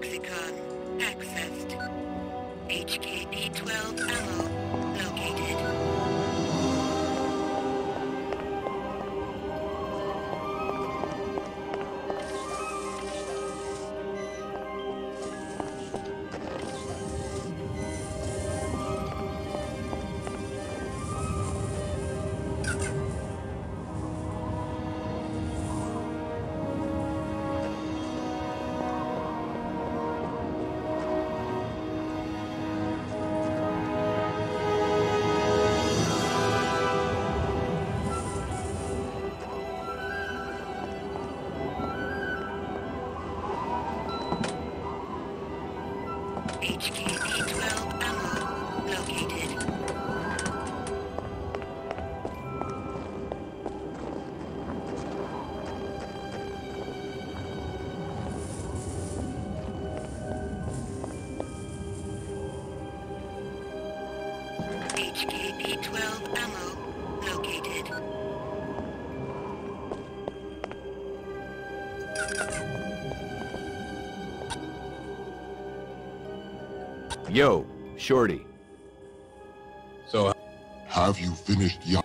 lexicon accessed. HKP 12 ammo located. Yo, Shorty. So, have you finished yet?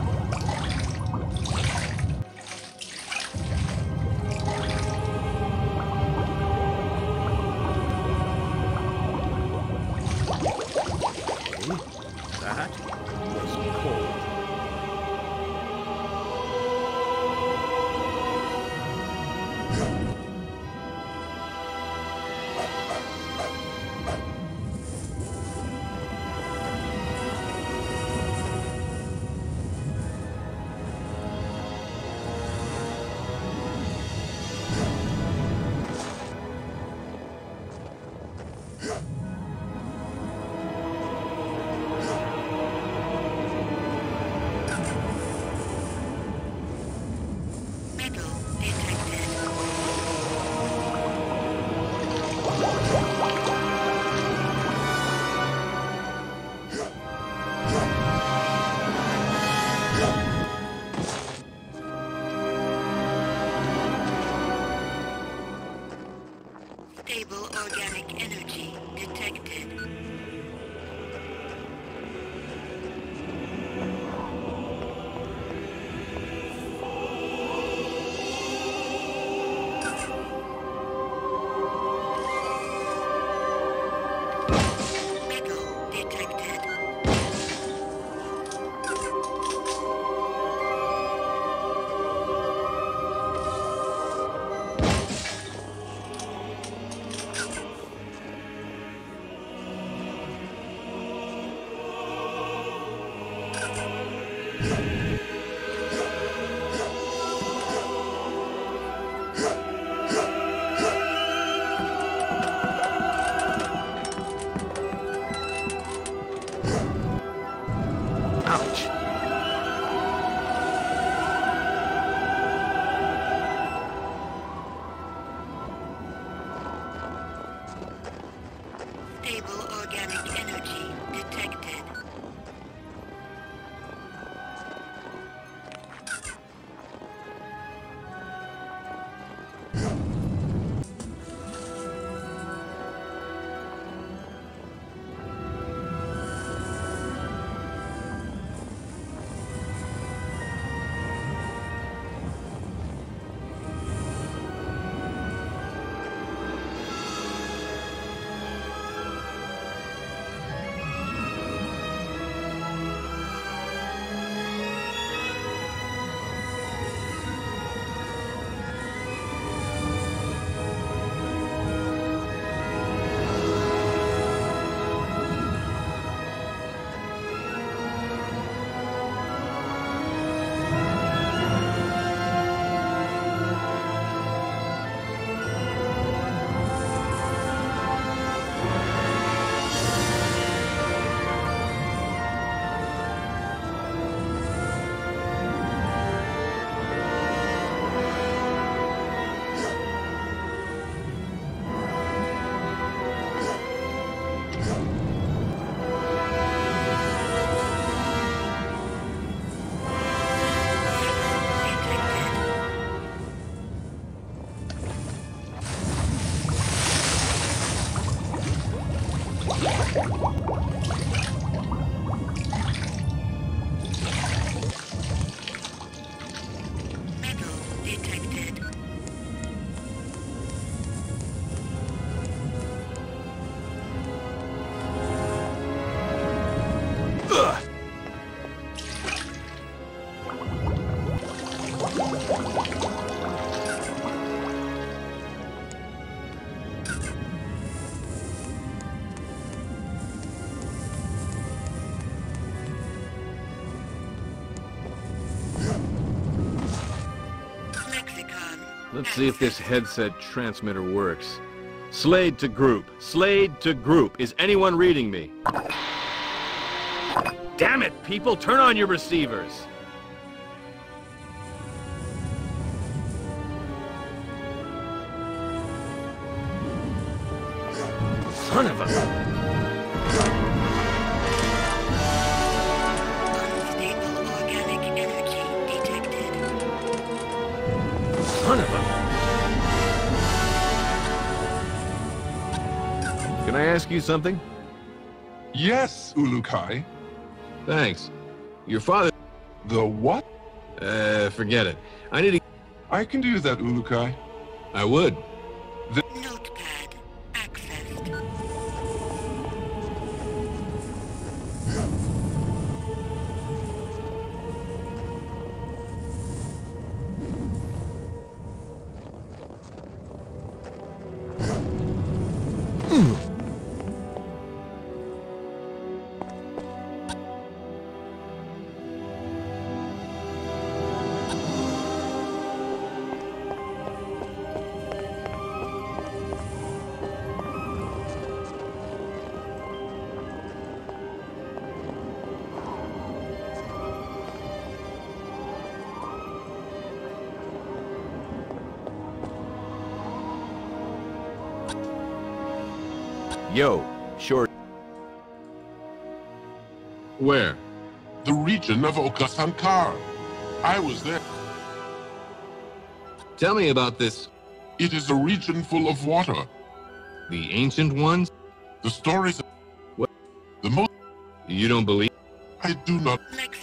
Let's see if this headset transmitter works. Slade to group. Slade to group. Is anyone reading me? Damn it, people! Turn on your receivers! Ask you something? Yes, Ulukai. Thanks. Your father... The what? Uh, forget it. I need to... I can do that, Ulukai. I would. Notepad Yo, short. Where? The region of Okasankaar. I was there. Tell me about this... It is a region full of water. The ancient ones? The stories... of... What? The most... You don't believe... I do not... Lexicon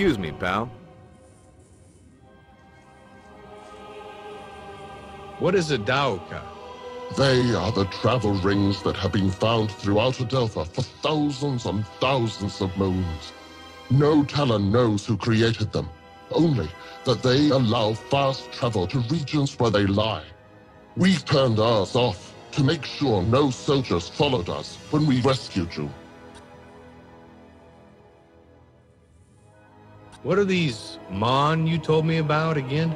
Excuse me, pal. What is a Daoka? They are the travel rings that have been found throughout Adelpha for thousands and thousands of moons. No Talan knows who created them, only that they allow fast travel to regions where they lie. We turned ours off to make sure no soldiers followed us when we rescued you. What are these Mon you told me about again?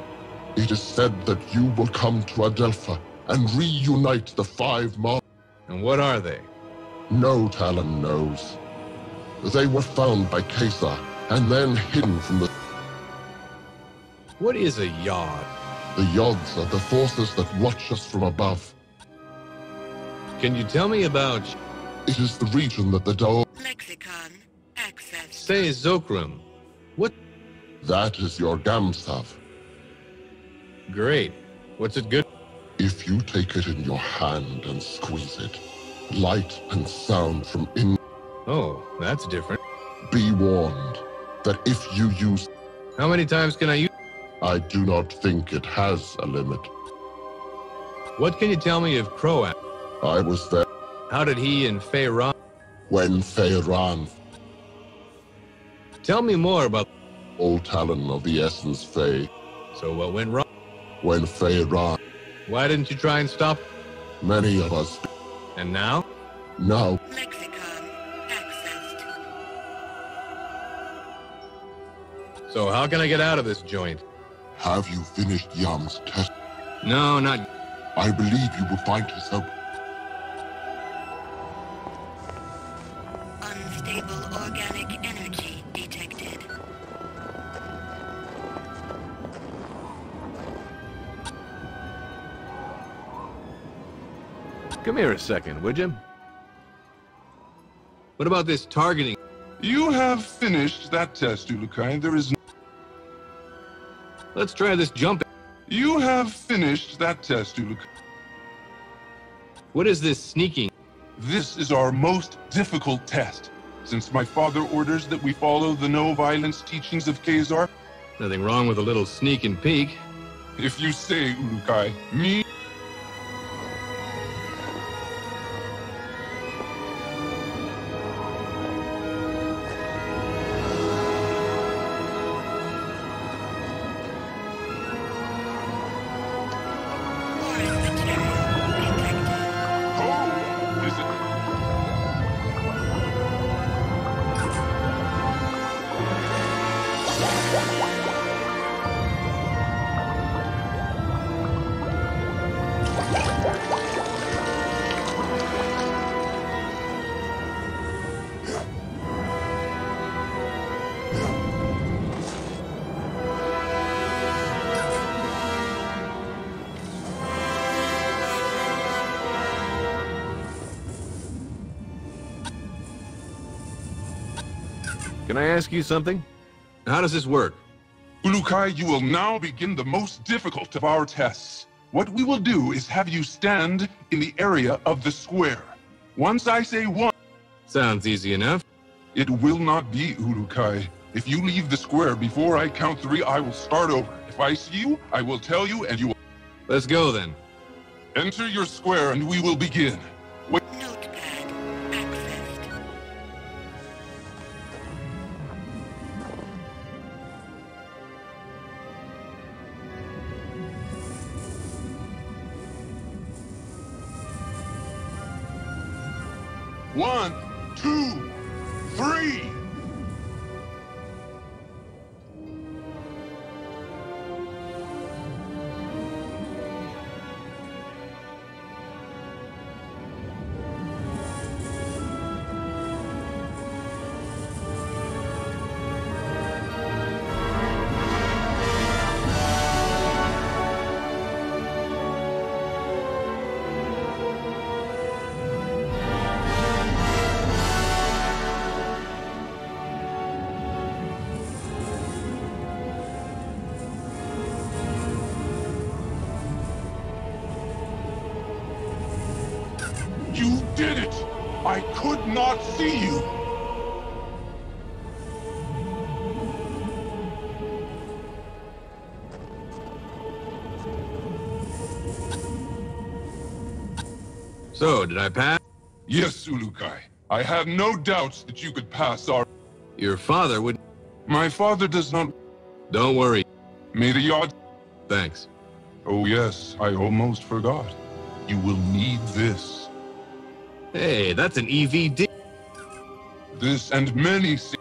It is said that you will come to Adelpha and reunite the five Mon. And what are they? No Talan knows. They were found by Caesar and then hidden from the. What is a Yod? The Yods are the forces that watch us from above. Can you tell me about, It is the region that the Dao... Lexicon Access. say, Zokram? What? That is your Gamsav. Great. What's it good? If you take it in your hand and squeeze it, light and sound from in... Oh, that's different. Be warned that if you use... How many times can I use? I do not think it has a limit. What can you tell me of Croat? I was there How did he and Fae Rhan? when Fae Rhan, Tell me more about. old Talan of the Essence Fey, So what went wrong? when Fae Rhan, Why didn't you try and stop? many of us And now? now Lexicon accessed. So how can I get out of this joint? have you finished Yam's test. No, not. I believe you will find his help. Come here a second, would you? What about this targeting? You have finished that test, Ulukai. There is... Let's try this jumping. You have finished that test, Ulukai. What is this sneaking? This is our most difficult test. Since my father orders that we follow the no-violence teachings of Kazar, Nothing wrong with a little sneak and peek. if you say, Ulukai, me... Can I ask you something? How does this work? Ulukai, you will now begin the most difficult of our tests. What we will do is have you stand in the area of the square. Once I say one, Sounds easy enough. it will not be Ulukai. If you leave the square before I count three, I will start over. If I see you, I will tell you and you will Let's go then. enter your square and we will begin. Wait, one, two, three. Did it! I could not see you! So, did I pass? Yes, Ulukai. I have no doubts that you could pass our... Your father would. My father does not... Don't worry. May the odds... Thanks. Oh yes, I almost forgot. You will need this. Hey, that's an EVD. This and many... si-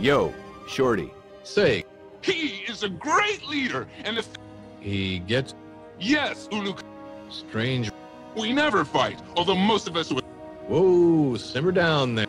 Yo, Shorty. Say, He is a great leader, and if... he gets Yes, Ulukai, strange. we never fight, although most of us would... Whoa, simmer down there.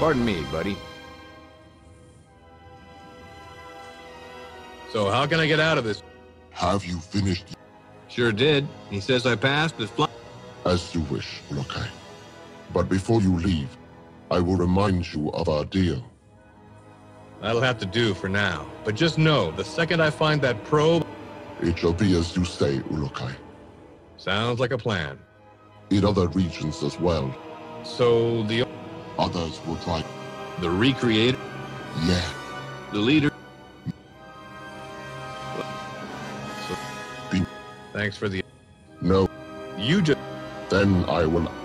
Pardon me, buddy. So how can I get out of this? Have you finished Sure did. He says I passed his fly. as you wish, Ulukai? But before you leave, I will remind you of our deal. That'll have to do for now. But just know, the second I find that probe, It shall be as you say, Ulukai. sounds like a plan. In other regions as well, So the others will try. The recreator, Yeah, the leader. thanks for the no, you just then I will.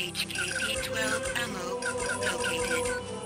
HKP-12 ammo located.